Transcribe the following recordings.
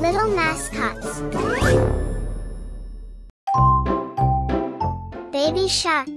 Little mascots. Baby Shark.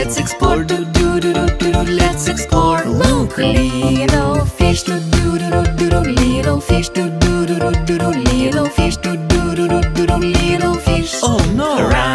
Let's explore, do do do do do do. Let's explore. Look, little fish, do do do do do do. Little fish, do do do do do do. Little fish, do do do do do do. Little fish. Oh no! Around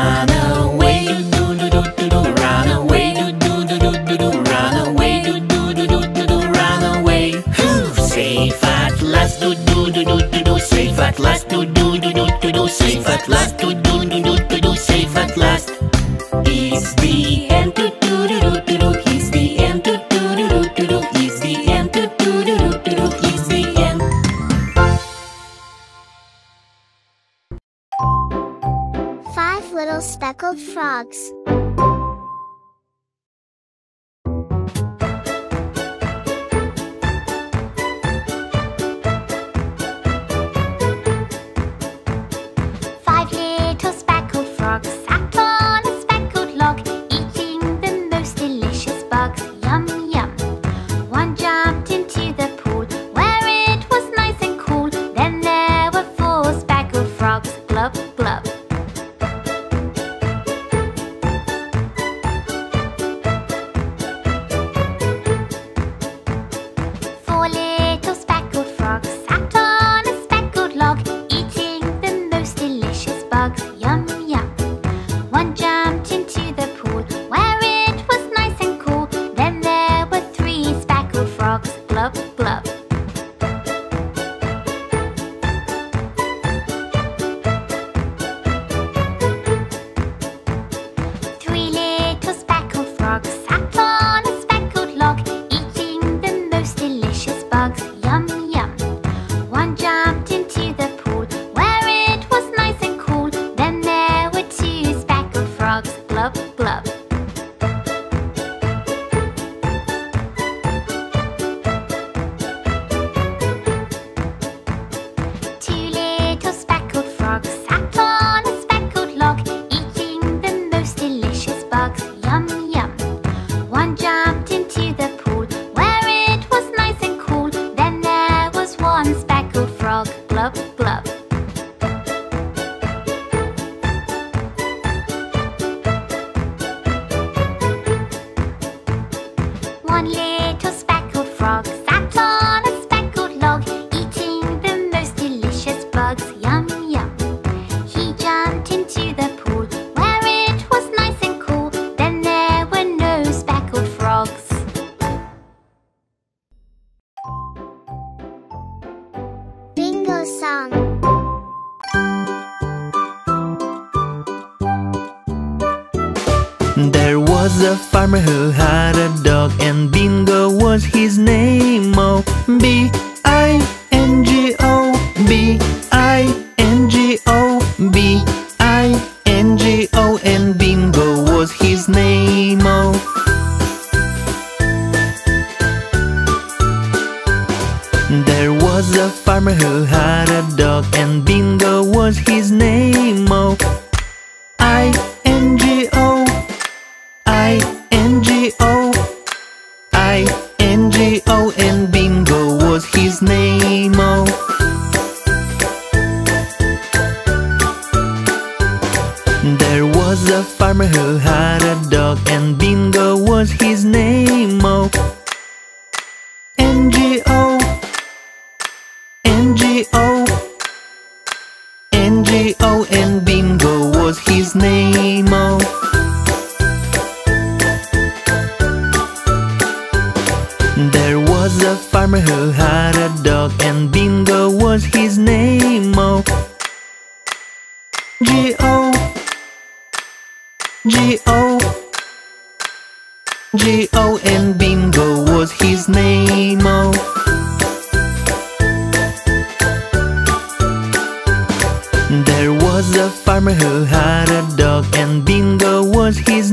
was a farmer who had a dog and Bingo was his name. a farmer who had a dog and Bingo was his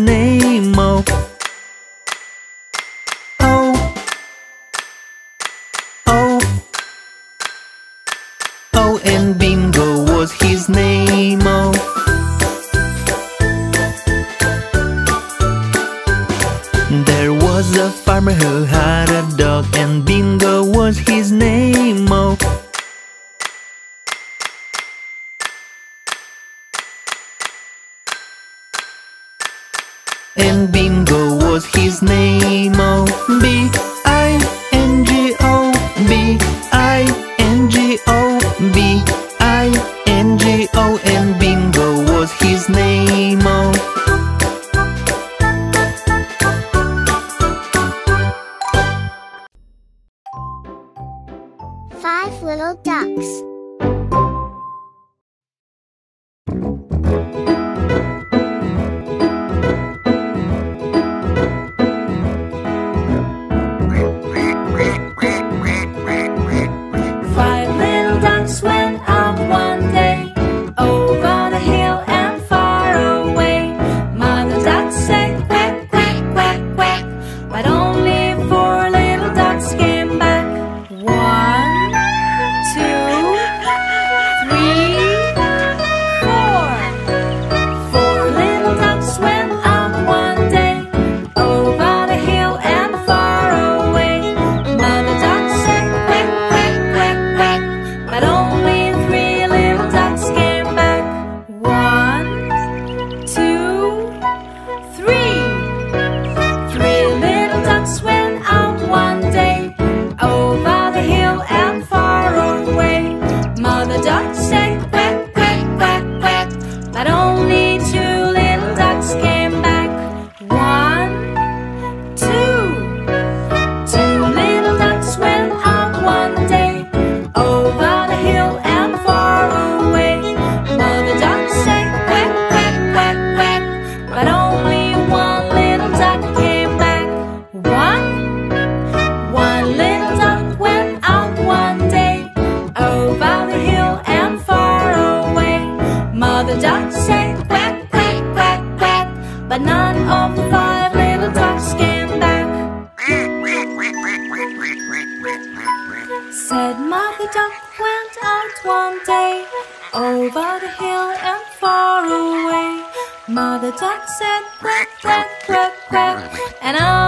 quack, quack. And I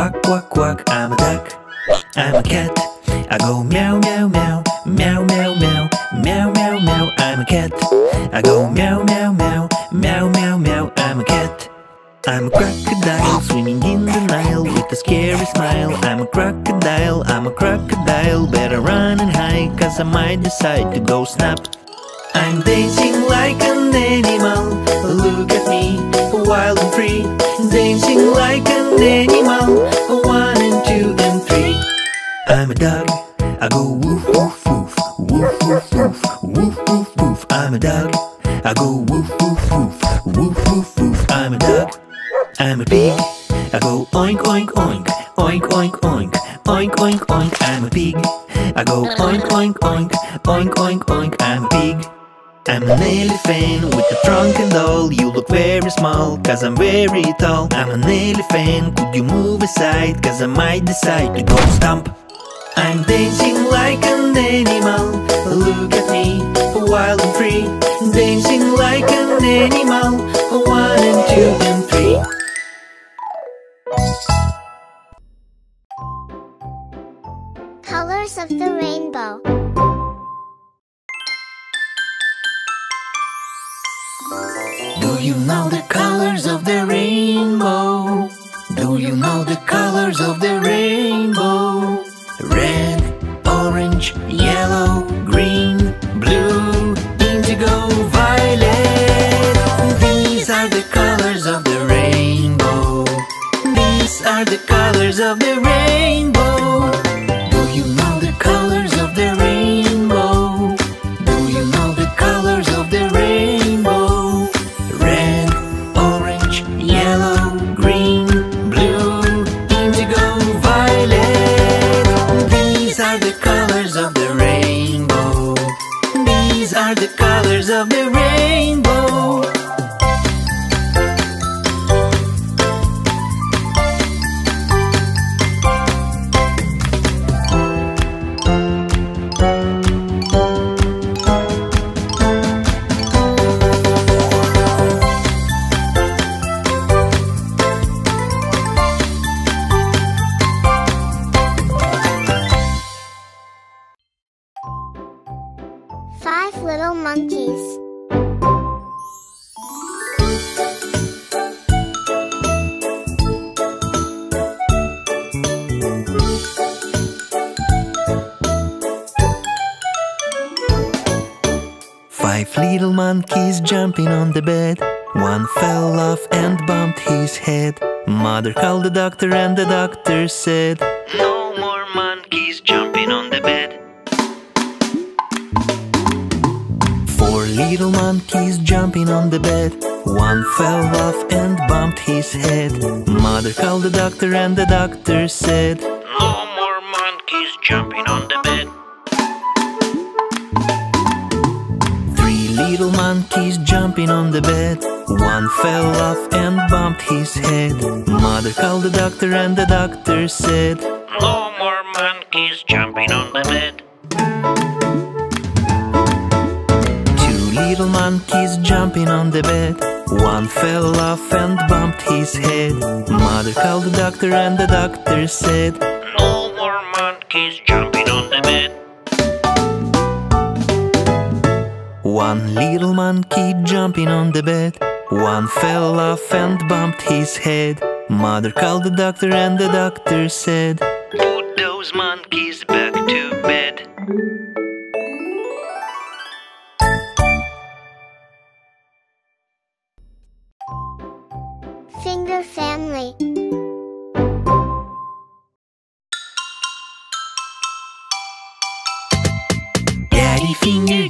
Quack, quack, quack, I'm a duck, I'm a cat I go meow, meow, meow, meow, meow, meow Meow, meow, meow, I'm a cat I go meow, meow, meow, meow, meow, meow I'm a cat I'm a crocodile swimming in the Nile with a scary smile I'm a crocodile, I'm a crocodile Better run and hide cause I might decide to go snap I'm dancing like an animal. Look at me, wild and free. Dancing like an animal. One and two and three. I'm a dog. I go woof woof woof, woof woof woof, woof woof woof. I'm a dog. I go woof woof woof, woof woof woof. I'm a dog. I'm a pig. I go oink oink oink, oink oink oink, oink oink oink. I'm a pig. I go oink oink oink, oink oink oink. I'm a pig. I'm an elephant with a trunk and all. You look very small, cause I'm very tall. I'm an elephant, could you move aside? Cause I might decide to go stomp. I'm dancing like an animal. Look at me, wild and free. Dancing like an animal. One and two and three. Colors of the rainbow. all the colors of the jumping on the bed. One fell off and bumped his head. Mother called the doctor, and the doctor said, No more monkeys jumping on the bed. Four little monkeys jumping on the bed. One fell off and bumped his head. Mother called the doctor, and the doctor said, No more monkeys jumping on the bed. Little monkeys jumping on the bed. One fell off and bumped his head. Mother called the doctor, and the doctor said, No more monkeys jumping on the bed. Two little monkeys jumping on the bed. One fell off and bumped his head. Mother called the doctor, and the doctor said, No more monkeys jumping on the bed. One little monkey jumping on the bed. One fell off and bumped his head. Mother called the doctor, and the doctor said, Put those monkeys back to bed. Finger family. Daddy finger,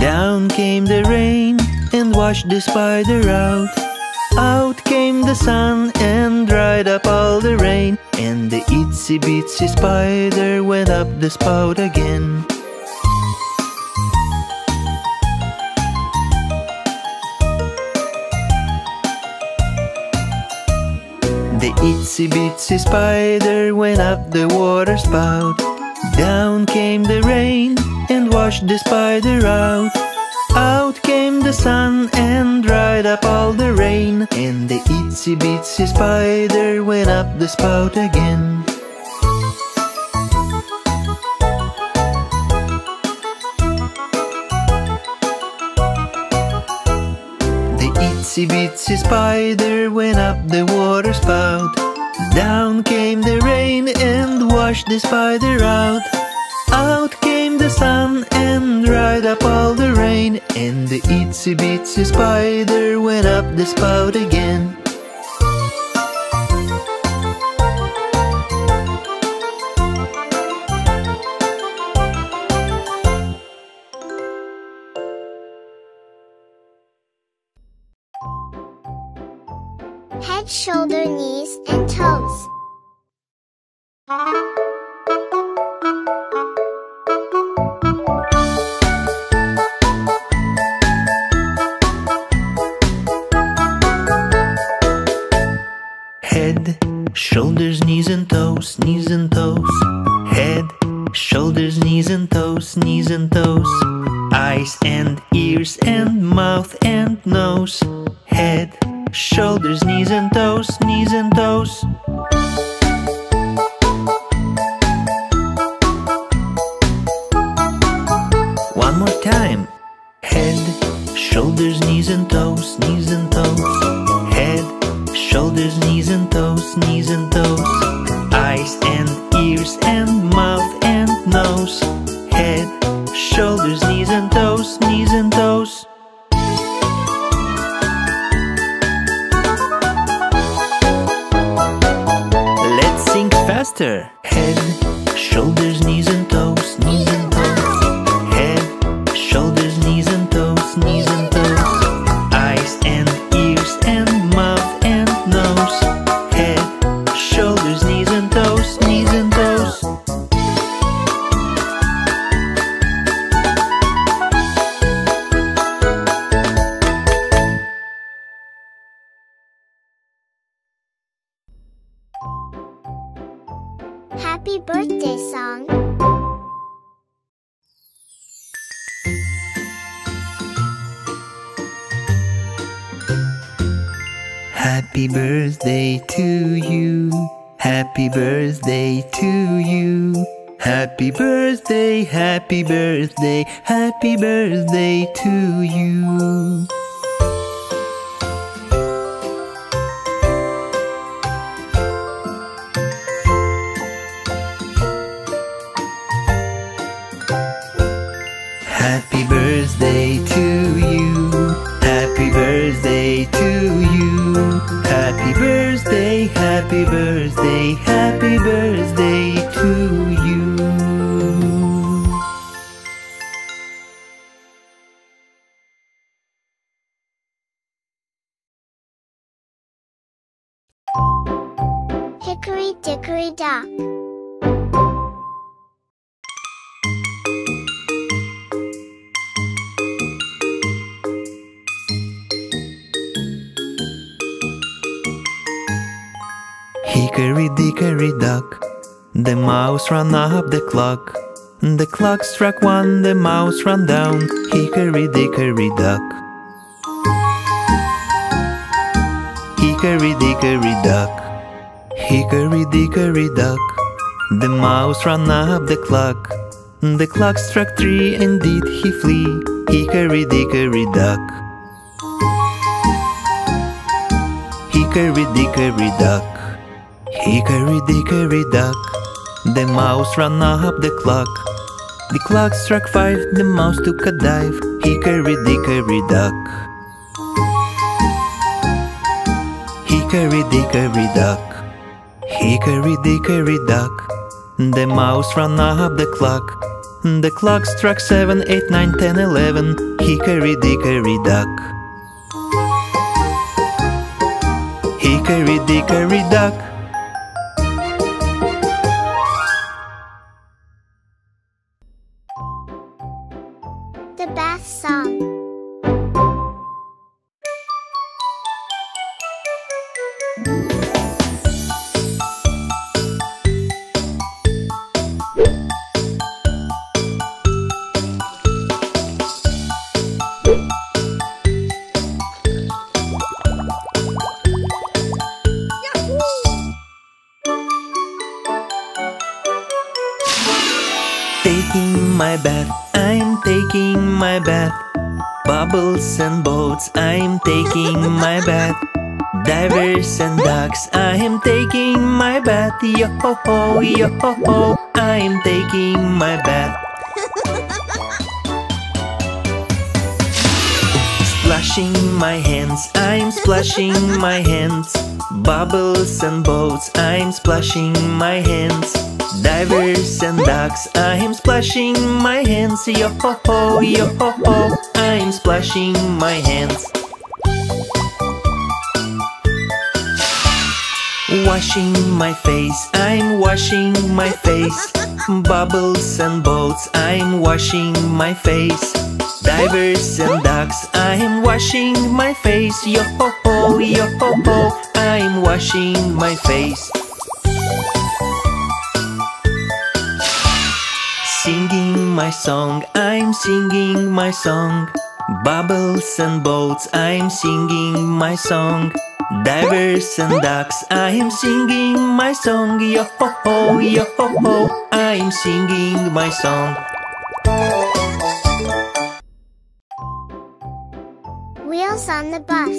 Down came the rain and washed the spider out. Out came the sun and dried up all the rain. And the itsy bitsy spider went up the spout again. The itsy bitsy spider went up the water spout. Down came the rain and washed the spider out. Out came the sun and dried up all the rain. And the itsy bitsy spider went up the spout again. The itsy bitsy spider went up the water spout. Down came the rain and washed the spider out. Out came the sun and dried up all the rain, and the itsy bitsy spider went up the spout again. Shoulder, knees, and toes. Head, shoulders, knees and toes, knees and toes. Head, shoulders, knees and toes, knees and toes. Eyes and ears and mouth and nose. Head, shoulders, knees and toes, knees and toes. One more time. Head, shoulders, knees and toes, knees and toes. Birthday, happy birthday to you. Mouse ran up the clock. The clock struck one, the mouse ran down. Hickory dickory dock. Hickory dickory dock. Hickory dickory dock. The mouse ran up the clock. The clock struck three and did he flee. Hickory dickory dock. Hickory dickory dock. Hickory dickory dock. The mouse ran up the clock. The clock struck five, the mouse took a dive. Hickory dickory dock. Hickory dickory dock. Hickory dickory dock. The mouse ran up the clock. The clock struck seven, eight, nine, ten, eleven. Hickory dickory dock. Hickory dickory dock. I'm taking my bath. Divers and ducks, I am taking my bath. Yo ho ho, yo ho ho, I am taking my bath. Splashing my hands, I'm splashing my hands. Bubbles and boats, I'm splashing my hands. Divers and ducks, I'm splashing my hands. Yo ho ho, yo ho ho, I'm splashing my hands. Washing my face, I'm washing my face. Bubbles and boats, I'm washing my face. Divers and ducks, I'm washing my face. Yo ho ho, yo ho ho, I'm washing my face. Singing my song, I'm singing my song. Bubbles and boats, I'm singing my song. Divers and ducks, I am singing my song. Yo ho ho, yo ho ho, I am singing my song. Wheels on the bus.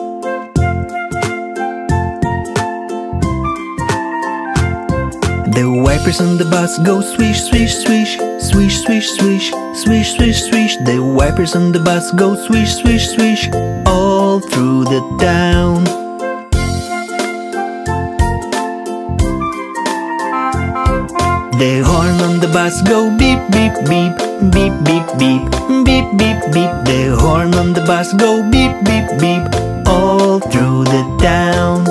Wipers on the bus go swish, swish, swish, swish, swish, swish, swish, swish, swish. The wipers on the bus go swish, swish, swish, all through the town. The horn on the bus go beep, beep, beep, beep, beep, beep, beep, beep, beep. The horn on the bus go beep, beep, beep, all through the town.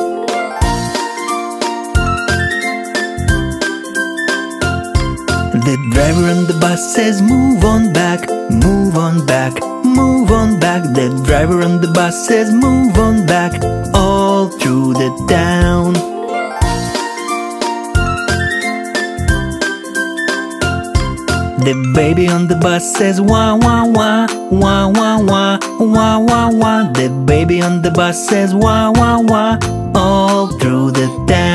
Driver on the bus says move on back, move on back, move on back. The driver on the bus says move on back, all through the town. The baby on the bus says wah wah wah, wah wah wah, wah wah wah. The baby on the bus says wah wah wah, all through the town.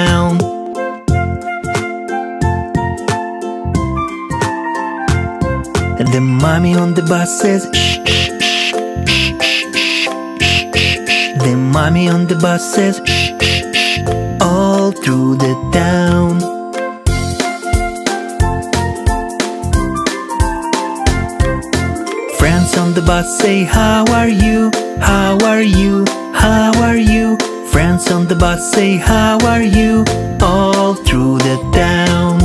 Mommy on the bus says shh shh shh shh shh shh shh. The mommy on the bus says shh shh all through the town. Friends on the bus say how are you? How are you? How are you? Friends on the bus say how are you? All through the town.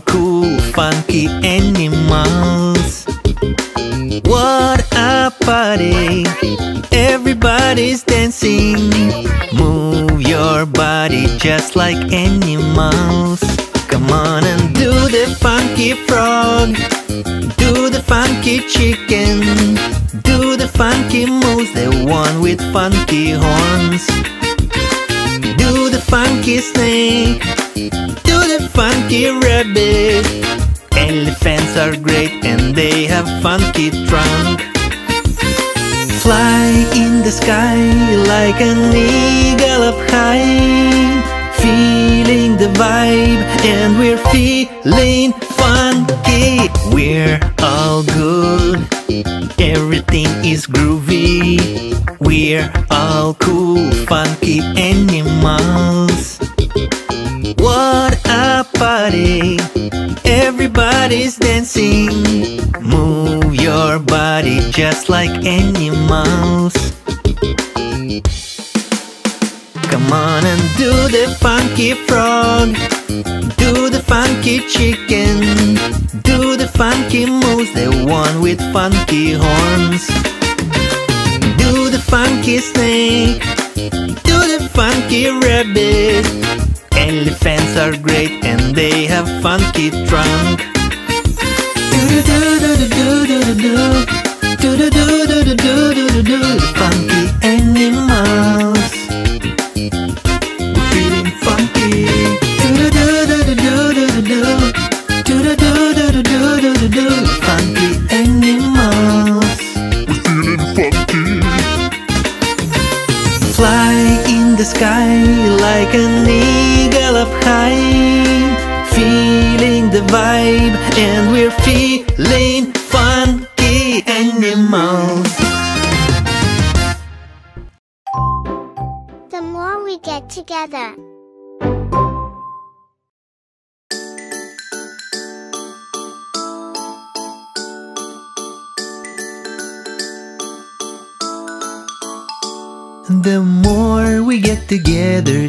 Cool, funky animals. What a party! Everybody's dancing. Move your body just like animals. Come on and do the funky frog. Do the funky chicken. Do the funky moose, the one with funky horns. Do the funky snake. Funky rabbit. Elephants are great and they have funky trunk. Fly in the sky like an eagle up high. Feeling the vibe and we're feeling funky. We're all good. Everything is groovy. We're all cool, funky animals. What a party! Everybody's dancing. Move your body just like animals. Come on and do the funky frog. Do the funky chicken. Do the funky moose, the one with funky horns. Do the funky snake. Do the funky rabbit. Elephants are great and they have funky trunk. Funky animals. We're feeling funky. Funky animals. We're feeling funky. Fly in the sky like an eagle up high. Feeling the vibe, and we're feeling funky animals. The more we get together, The more we get together,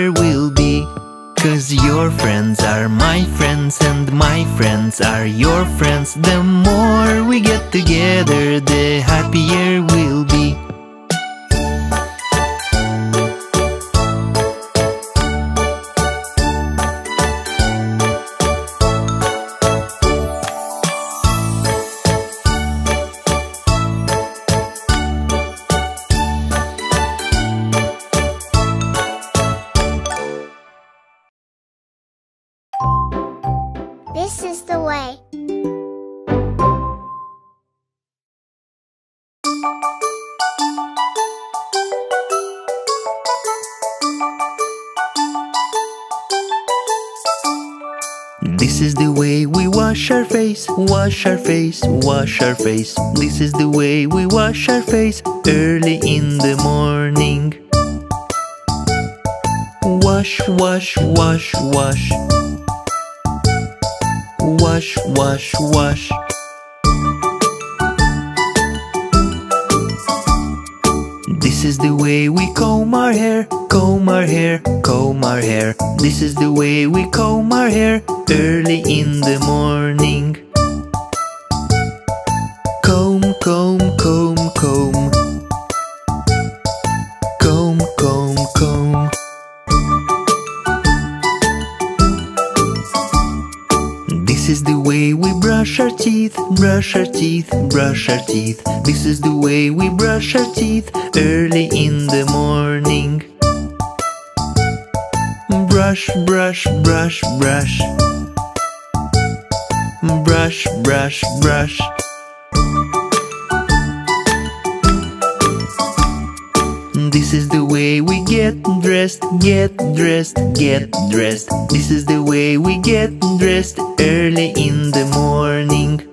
we'll be. Cause your friends are my friends and my friends are your friends. The more we get together, the happier we'll be. Is. This is the way we wash our face, wash our face, wash our face. This is the way we wash our face early in the morning. Wash, wash, wash, wash. Wash, wash, wash. This is the way we comb our hair, comb our hair, comb our hair. This is the way we comb our hair early in the morning. Brush our teeth, brush our teeth. This is the way we brush our teeth early in the morning. Brush, brush, brush, brush. Brush, brush, brush. This is the way we get dressed, get dressed, get dressed. This is the way we get dressed early in the morning.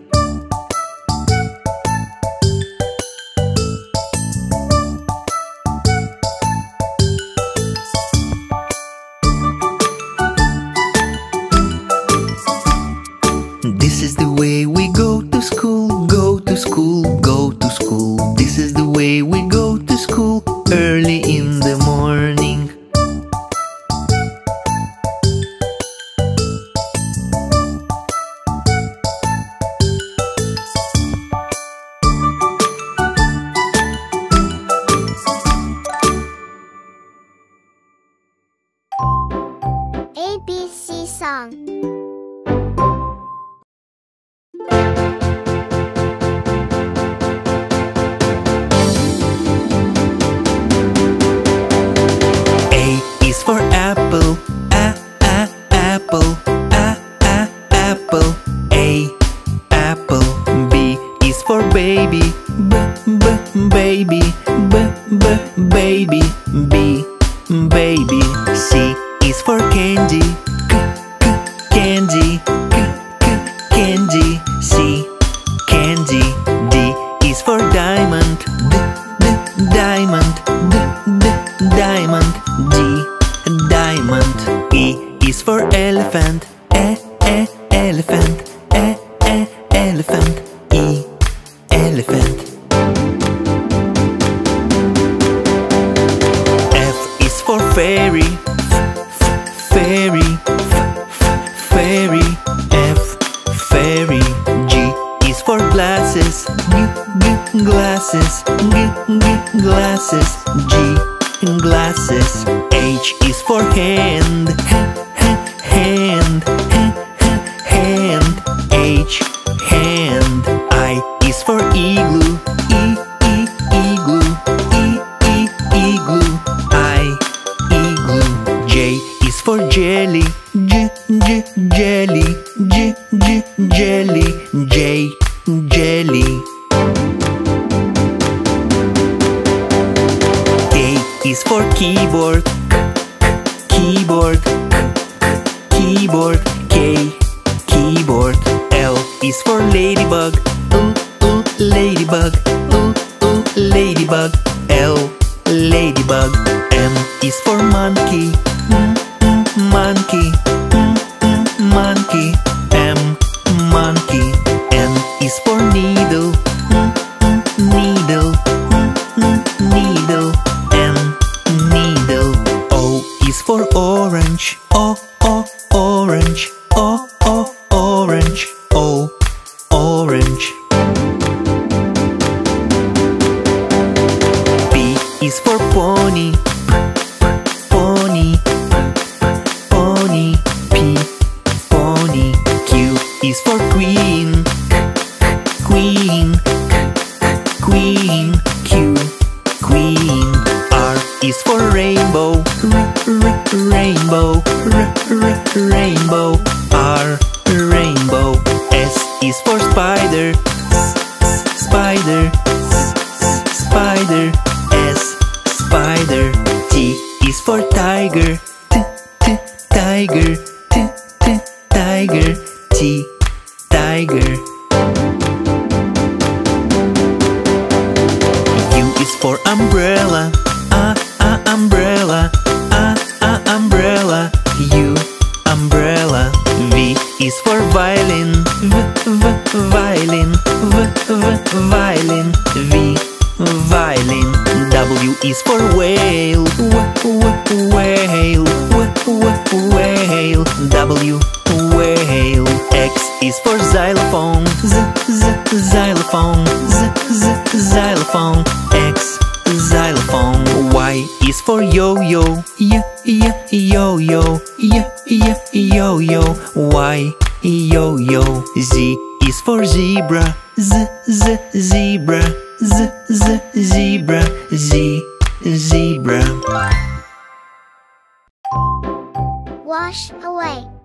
whale, W whale. X is for xylophone, Z Z xylophone, Z Z xylophone. X xylophone. Y is for yo-yo, Y Y yo-yo, Y Y yo-yo. Y yo-yo. Z is for zebra, Z Z zebra, Z Z zebra, Z zebra wash away.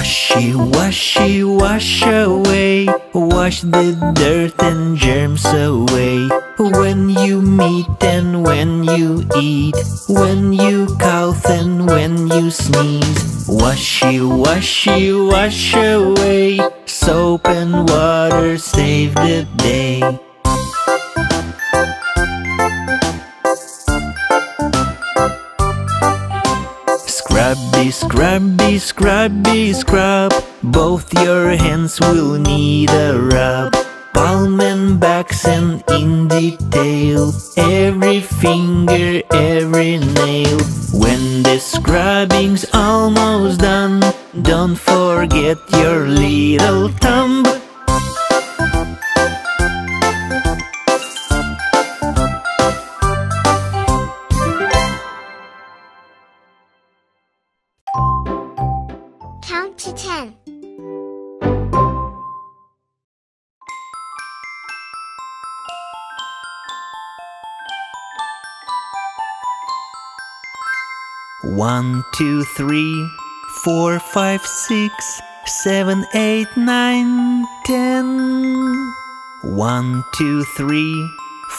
Washy, washy, wash away. Wash the dirt and germs away. When you meet and when you eat. When you cough and when you sneeze. Washy, washy, wash away. Soap and water save the day. Scrubby, scrubby, scrubby, scrub. Both your hands will need a rub. Palm and backs and in detail Every finger, every nail. When the scrubbing's almost done Don't forget your little thumb. One, two, three, four, five, six, seven, eight, nine, ten. One, two, three,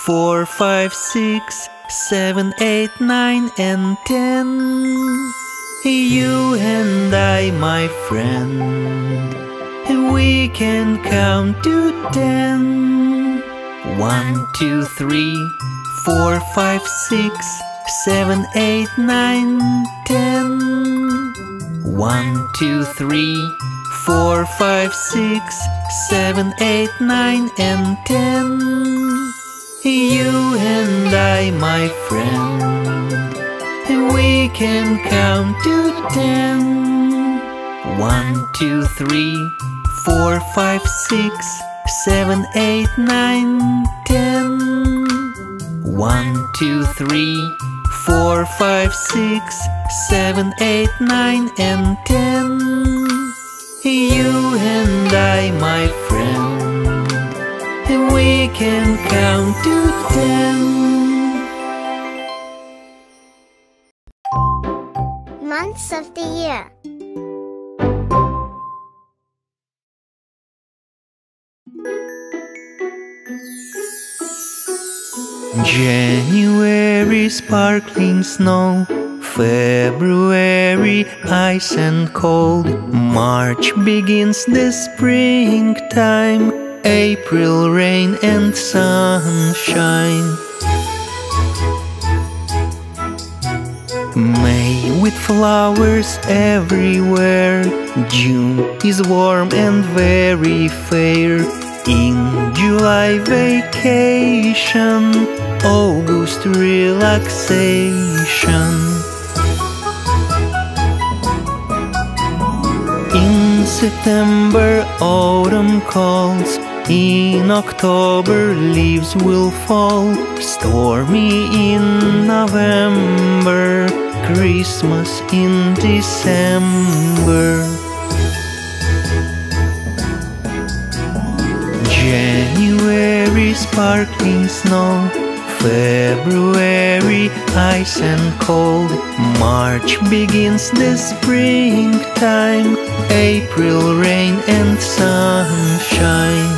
four, five, six, seven, eight, nine, and ten. You and I, my friend, we can count to ten. One, two, three, four, five, six, seven, eight, nine, ten. One, two, three, four, five, six, seven, eight, nine, and ten. You and I, my friend, we can count to ten. One, two, three, four, five, six, seven, eight, nine, ten. One, two, three, four, five, six, seven, eight, nine, and ten. You and I, my friend, we can count to ten. Months of the year. January sparkling snow, February ice and cold, March begins the springtime, April rain and sunshine. May with flowers everywhere, June is warm and very fair. In July vacation, August relaxation. In September, autumn calls. In October, leaves will fall. Stormy in November, Christmas in December. January sparkling snow, February ice and cold, March begins the springtime, April rain and sunshine.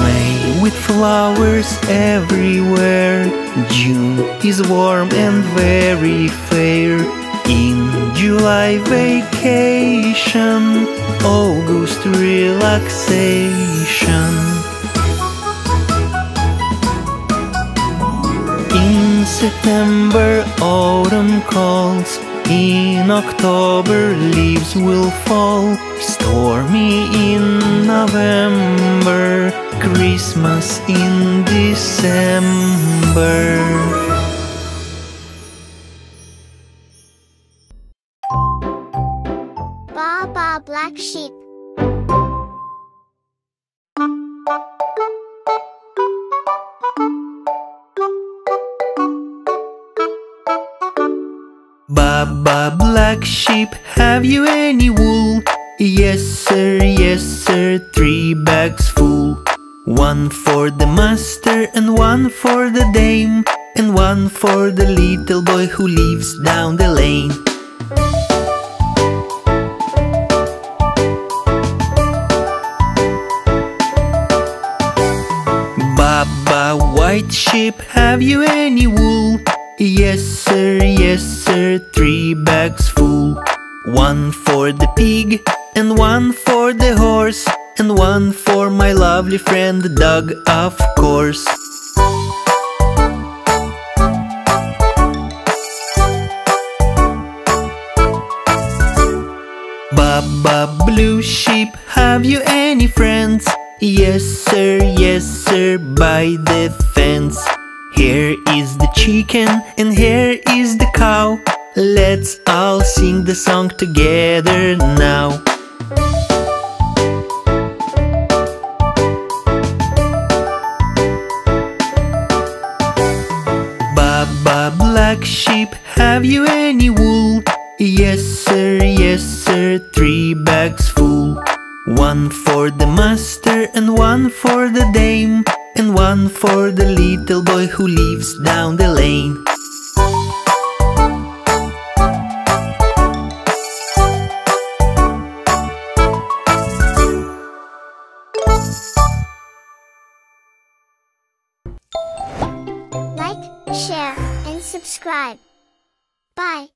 May with flowers everywhere, June is warm and very fair. In July vacation, August relaxation. September, autumn calls. In October, leaves will fall. Stormy in November, Christmas in December. Sheep, have you any wool? Yes sir, yes sir, three bags full. One for the master and one for the dame, and one for the little boy who lives down the lane. Baba white sheep, have you any wool? Yes sir, yes sir, three bags. One for the pig, and one for the horse, and one for my lovely friend the dog, of course. Baba blue sheep, have you any friends? Yes sir, yes sir, by the fence. Here is the chicken and here is the cow. Let's all sing the song together now. Baba black sheep, have you any wool? Yes sir, yes sir, three bags full. One for the master and one for the dame, and one for the little boy who lives down the lane. Subscribe. Bye.